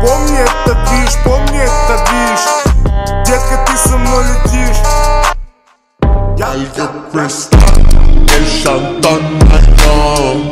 Помни это движ, помни это движ Детка, ты со мной летишь. Algo cristal, el chantón mayor